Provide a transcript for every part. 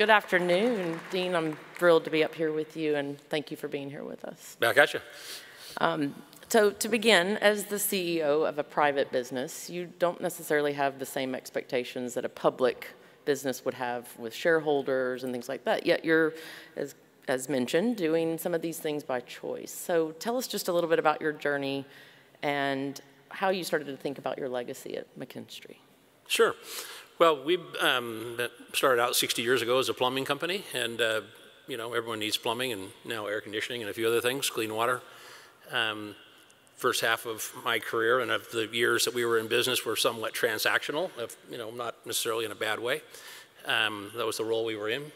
good afternoon. Dean, I'm thrilled to be up here with you, and thank you for being here with us. Back at you. Um, so to begin, as the CEO of a private business, you don't necessarily have the same expectations that a public business would have with shareholders and things like that, yet you're, as, as mentioned, doing some of these things by choice. So tell us just a little bit about your journey and how you started to think about your legacy at McKinstry. Sure. Well, we um, started out 60 years ago as a plumbing company, and uh, you know everyone needs plumbing and now air conditioning and a few other things, clean water. Um, first half of my career and of the years that we were in business were somewhat transactional, if, you know, not necessarily in a bad way. Um, that was the role we were in.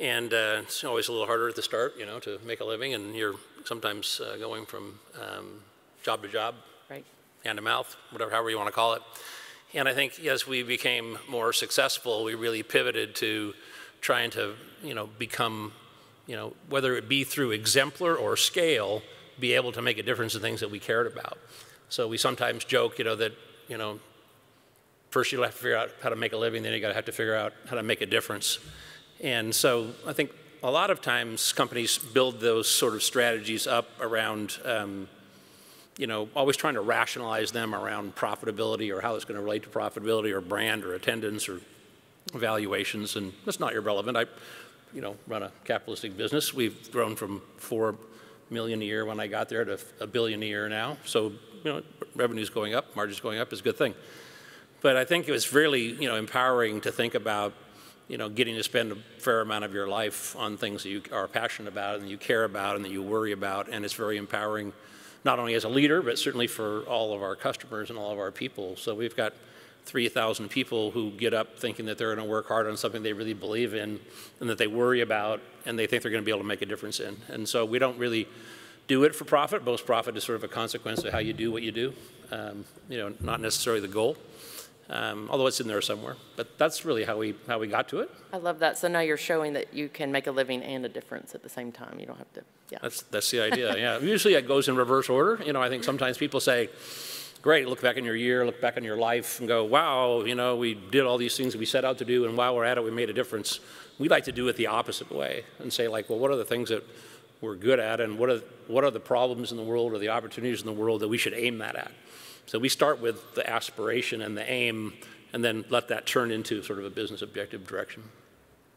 And uh, it's always a little harder at the start, you know, to make a living, and you're sometimes uh, going from um, job to job, right. hand to mouth, whatever, however you want to call it. And I think as we became more successful, we really pivoted to trying to, you know, become, you know, whether it be through exemplar or scale, be able to make a difference in things that we cared about. So we sometimes joke, you know, that, you know, first you have to figure out how to make a living, then you got to have to figure out how to make a difference. And so I think a lot of times companies build those sort of strategies up around, um, you know, always trying to rationalize them around profitability or how it's going to relate to profitability or brand or attendance or valuations, and that's not irrelevant. I, you know, run a capitalistic business. We've grown from four million a year when I got there to a billion a year now. So, you know, revenue's going up, margins going up is a good thing. But I think it was really, you know, empowering to think about, you know, getting to spend a fair amount of your life on things that you are passionate about and you care about and that you worry about. And it's very empowering, not only as a leader, but certainly for all of our customers and all of our people. So we've got 3,000 people who get up thinking that they're going to work hard on something they really believe in and that they worry about and they think they're going to be able to make a difference in. And so we don't really do it for profit. Most profit is sort of a consequence of how you do what you do, um, you know, not necessarily the goal. Um, although it's in there somewhere. But that's really how we how we got to it. I love that. So now you're showing that you can make a living and a difference at the same time. You don't have to. Yeah. That's that's the idea. yeah. Usually it goes in reverse order. You know, I think sometimes people say, great, look back in your year, look back in your life and go, wow, you know, we did all these things we set out to do and while we're at it, we made a difference. We like to do it the opposite way and say like, well, what are the things that we're good at and what are, what are the problems in the world or the opportunities in the world that we should aim that at? So we start with the aspiration and the aim and then let that turn into sort of a business objective direction.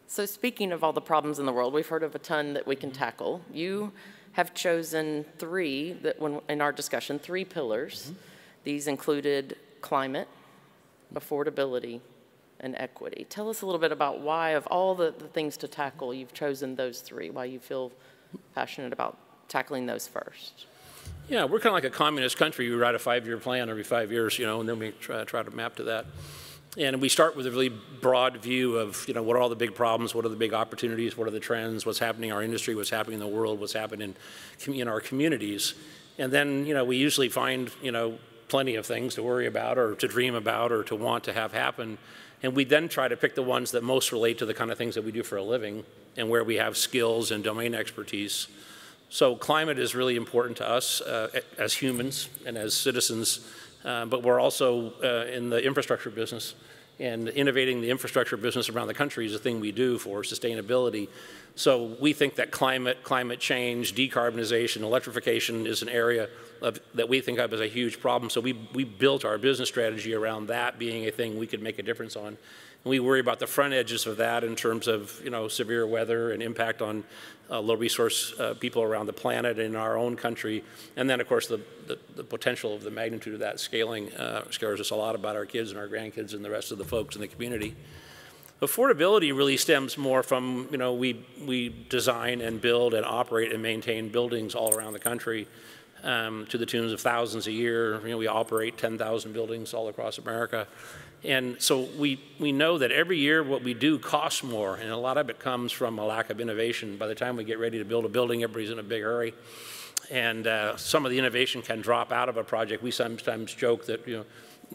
So speaking of all the problems in the world, we've heard of a ton that we can tackle. You have chosen three that when in our discussion, three pillars. Mm -hmm these included climate, affordability, and equity. Tell us a little bit about why, of all the, the things to tackle, you've chosen those three, why you feel passionate about tackling those first. Yeah, we're kind of like a communist country. We write a five-year plan every five years, you know, and then we try, try to map to that. And we start with a really broad view of, you know, what are all the big problems, what are the big opportunities, what are the trends, what's happening in our industry, what's happening in the world, what's happening in, in our communities. And then, you know, we usually find, you know, plenty of things to worry about or to dream about or to want to have happen. And we then try to pick the ones that most relate to the kind of things that we do for a living and where we have skills and domain expertise. So climate is really important to us uh, as humans and as citizens, uh, but we're also uh, in the infrastructure business. And innovating the infrastructure business around the country is a thing we do for sustainability. So we think that climate, climate change, decarbonization, electrification is an area of, that we think of as a huge problem. So we, we built our business strategy around that being a thing we could make a difference on. And we worry about the front edges of that in terms of you know severe weather and impact on uh, low resource uh, people around the planet and in our own country. And then of course the, the, the potential of the magnitude of that scaling uh, scares us a lot about our kids and our grandkids and the rest of the folks in the community. Affordability really stems more from, you know, we, we design and build and operate and maintain buildings all around the country um, to the tunes of thousands a year. You know, we operate 10,000 buildings all across America. And so we, we know that every year what we do costs more, and a lot of it comes from a lack of innovation. By the time we get ready to build a building, everybody's in a big hurry. And uh, some of the innovation can drop out of a project. We sometimes joke that, you know,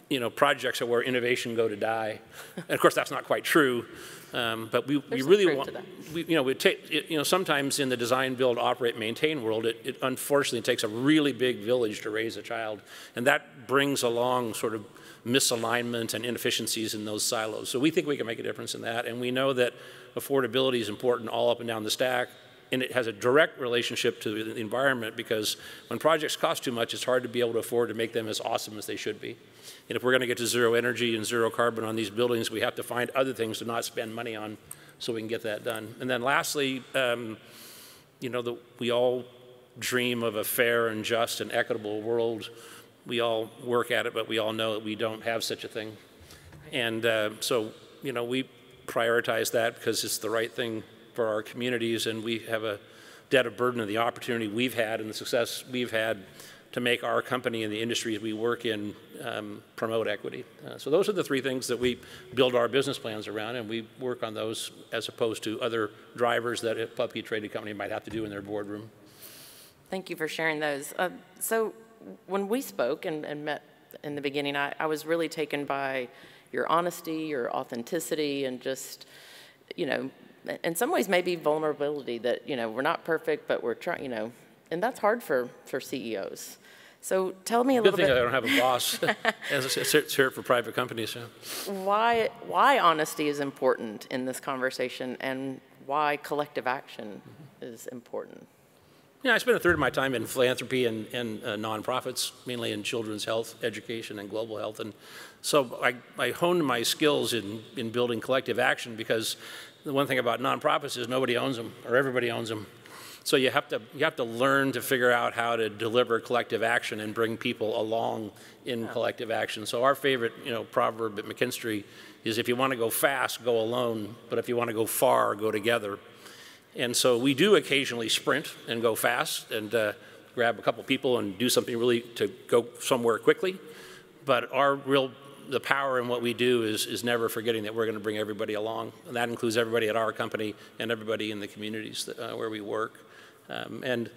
you know, projects are where innovation go to die. and of course, that's not quite true. Um, but we, we really want, we, you know, we take, it, you know, sometimes in the design, build, operate, maintain world, it, it unfortunately takes a really big village to raise a child. And that brings along sort of misalignment and inefficiencies in those silos. So we think we can make a difference in that. And we know that affordability is important all up and down the stack. And it has a direct relationship to the environment because when projects cost too much, it's hard to be able to afford to make them as awesome as they should be. And if we're going to get to zero energy and zero carbon on these buildings, we have to find other things to not spend money on so we can get that done. And then lastly, um, you know, the, we all dream of a fair and just and equitable world. We all work at it, but we all know that we don't have such a thing. And uh, so, you know, we prioritize that because it's the right thing for our communities, and we have a debt of burden of the opportunity we've had and the success we've had to make our company and the industries we work in um, promote equity. Uh, so those are the three things that we build our business plans around, and we work on those as opposed to other drivers that a publicly traded company might have to do in their boardroom. Thank you for sharing those. Uh, so when we spoke and, and met in the beginning, I, I, was really taken by your honesty, your authenticity, and just, you know, in some ways maybe vulnerability that, you know, we're not perfect, but we're trying, you know, and that's hard for, for CEOs. So tell me a Good little bit. Good thing I don't have a boss. As it's here for private companies. Yeah. Why, why honesty is important in this conversation and why collective action is important? Yeah, I spend a third of my time in philanthropy and, and uh, nonprofits, mainly in children's health, education, and global health. And so I, I honed my skills in, in building collective action because the one thing about nonprofits is nobody owns them or everybody owns them. So you have to you have to learn to figure out how to deliver collective action and bring people along in collective action. So our favorite, you know, proverb at McKinstry is if you want to go fast, go alone, but if you want to go far, go together. And so we do occasionally sprint and go fast and uh, grab a couple people and do something really to go somewhere quickly. But our real, the power in what we do is, is never forgetting that we're going to bring everybody along. And that includes everybody at our company and everybody in the communities that, uh, where we work. Um, and,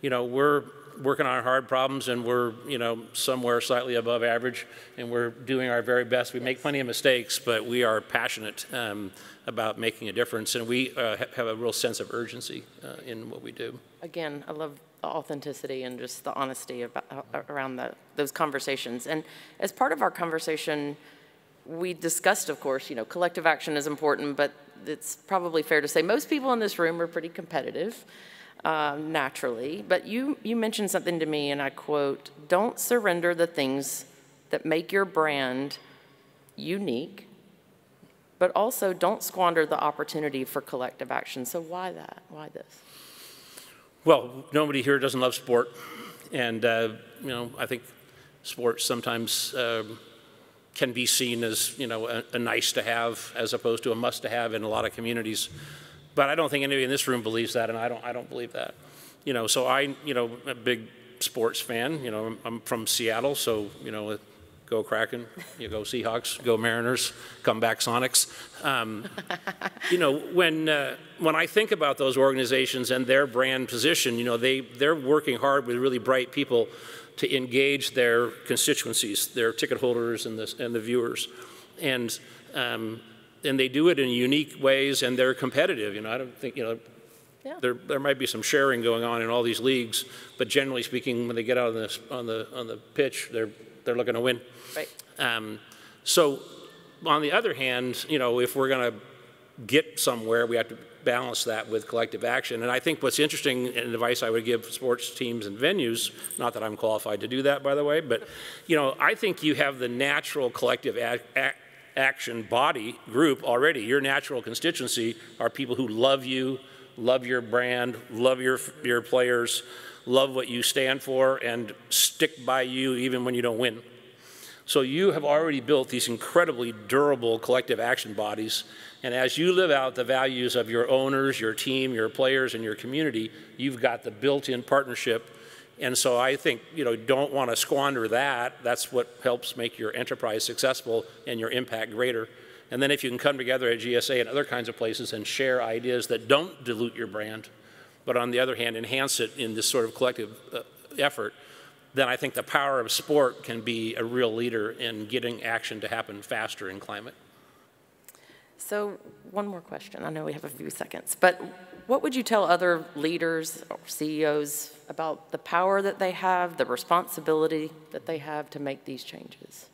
you know, we're working on hard problems and we're, you know, somewhere slightly above average and we're doing our very best. We make plenty of mistakes, but we are passionate um, about making a difference and we uh, have a real sense of urgency uh, in what we do. Again, I love authenticity and just the honesty about, uh, around the, those conversations. And as part of our conversation, we discussed, of course, you know, collective action is important, but it's probably fair to say most people in this room are pretty competitive um, naturally. But you, you mentioned something to me, and I quote Don't surrender the things that make your brand unique, but also don't squander the opportunity for collective action. So, why that? Why this? Well, nobody here doesn't love sport. And, uh, you know, I think sports sometimes um, can be seen as, you know, a, a nice to have as opposed to a must to have in a lot of communities. But I don't think anybody in this room believes that, and I don't, I don't believe that. You know, so I, you know, a big sports fan. You know, I'm from Seattle, so, you know, go Kraken, you go Seahawks, go Mariners, come back Sonics. Um, you know, when, uh, when I think about those organizations and their brand position, you know, they, they're working hard with really bright people to engage their constituencies, their ticket holders and the, and the viewers. And um, and they do it in unique ways and they're competitive. You know, I don't think, you know, yeah. there, there might be some sharing going on in all these leagues, but generally speaking, when they get out on the, on the, on the pitch, they're, they're looking to win. Right. Um, so on the other hand, you know, if we're going to get somewhere, we have to balance that with collective action. And I think what's interesting and advice I would give sports teams and venues, not that I'm qualified to do that, by the way, but, you know, I think you have the natural collective act, act action body group already. Your natural constituency are people who love you, love your brand, love your, your players, love what you stand for, and stick by you even when you don't win. So you have already built these incredibly durable collective action bodies. And as you live out the values of your owners, your team, your players, and your community, you've got the built in partnership and so I think, you know, don't want to squander that. That's what helps make your enterprise successful and your impact greater. And then if you can come together at GSA and other kinds of places and share ideas that don't dilute your brand, but on the other hand, enhance it in this sort of collective uh, effort, then I think the power of sport can be a real leader in getting action to happen faster in climate. So one more question. I know we have a few seconds, but what would you tell other leaders or CEOs about the power that they have, the responsibility that they have to make these changes?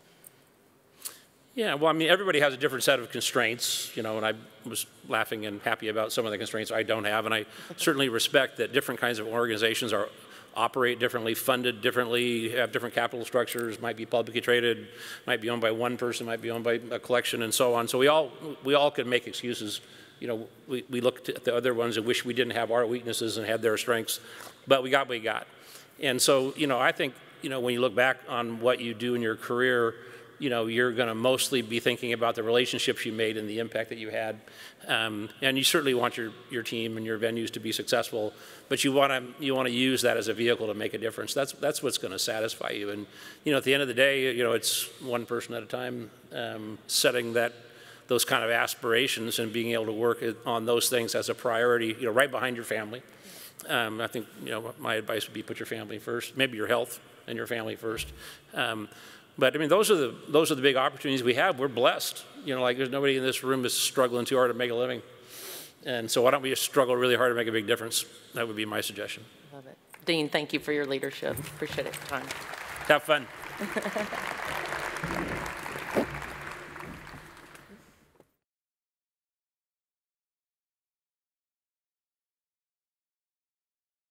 Yeah, well, I mean, everybody has a different set of constraints, you know, and I was laughing and happy about some of the constraints I don't have, and I certainly respect that different kinds of organizations are operate differently, funded differently, have different capital structures, might be publicly traded, might be owned by one person, might be owned by a collection, and so on. So we all we all can make excuses. You know, we, we looked at the other ones and wish we didn't have our weaknesses and had their strengths, but we got what we got. And so, you know, I think, you know, when you look back on what you do in your career, you know, you're going to mostly be thinking about the relationships you made and the impact that you had. Um, and you certainly want your, your team and your venues to be successful, but you want to you want to use that as a vehicle to make a difference. That's that's what's going to satisfy you. And you know, at the end of the day, you know, it's one person at a time, um, setting that those kind of aspirations and being able to work on those things as a priority. You know, right behind your family. Um, I think you know my advice would be put your family first, maybe your health and your family first. Um, but I mean, those are the those are the big opportunities we have. We're blessed. You know, like there's nobody in this room that's struggling too hard to make a living. And so why don't we just struggle really hard to make a big difference? That would be my suggestion. Love it. Dean, thank you for your leadership. Appreciate it. Time. Have fun.